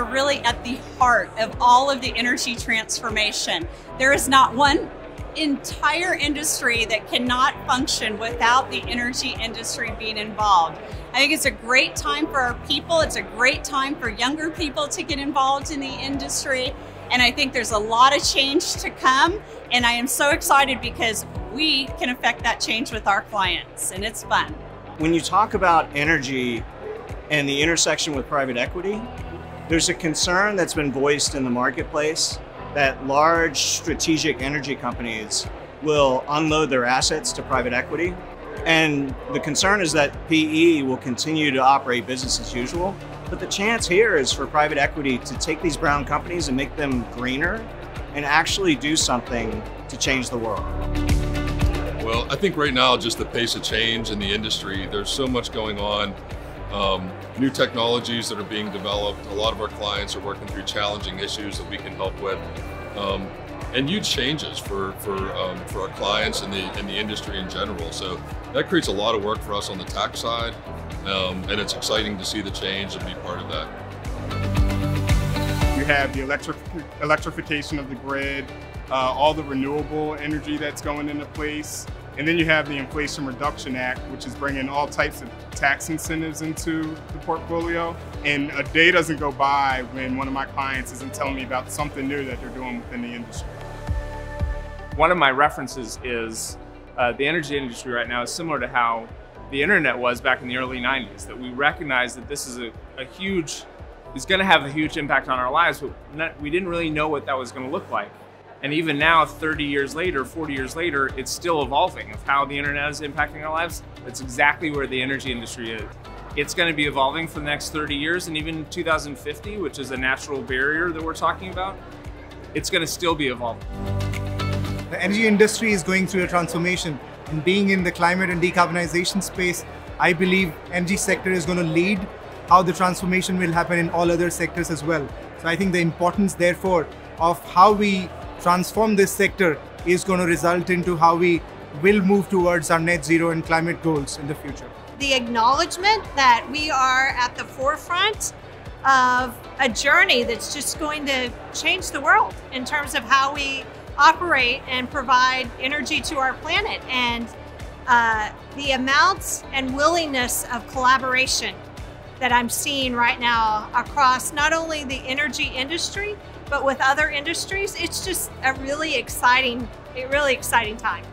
are really at the heart of all of the energy transformation. There is not one entire industry that cannot function without the energy industry being involved. I think it's a great time for our people. It's a great time for younger people to get involved in the industry. And I think there's a lot of change to come. And I am so excited because we can affect that change with our clients, and it's fun. When you talk about energy and the intersection with private equity, there's a concern that's been voiced in the marketplace that large strategic energy companies will unload their assets to private equity. And the concern is that PE will continue to operate business as usual. But the chance here is for private equity to take these brown companies and make them greener and actually do something to change the world. Well, I think right now, just the pace of change in the industry, there's so much going on. Um, new technologies that are being developed. A lot of our clients are working through challenging issues that we can help with. Um, and huge changes for for um, for our clients and the in the industry in general. So that creates a lot of work for us on the tax side, um, and it's exciting to see the change and be part of that. You have the electric electrification of the grid, uh, all the renewable energy that's going into place, and then you have the Inflation Reduction Act, which is bringing all types of tax incentives into the portfolio. And a day doesn't go by when one of my clients isn't telling me about something new that they're doing within the industry. One of my references is uh, the energy industry right now is similar to how the internet was back in the early 90s, that we recognize that this is a, a huge, is going to have a huge impact on our lives, but not, we didn't really know what that was going to look like. And even now, 30 years later, 40 years later, it's still evolving of how the internet is impacting our lives. That's exactly where the energy industry is. It's going to be evolving for the next 30 years and even 2050, which is a natural barrier that we're talking about, it's going to still be evolving. The energy industry is going through a transformation and being in the climate and decarbonization space, I believe energy sector is going to lead how the transformation will happen in all other sectors as well. So I think the importance therefore of how we transform this sector is going to result into how we will move towards our net zero and climate goals in the future. The acknowledgement that we are at the forefront of a journey that's just going to change the world in terms of how we operate and provide energy to our planet and uh, the amounts and willingness of collaboration that I'm seeing right now across not only the energy industry, but with other industries, it's just a really exciting, a really exciting time.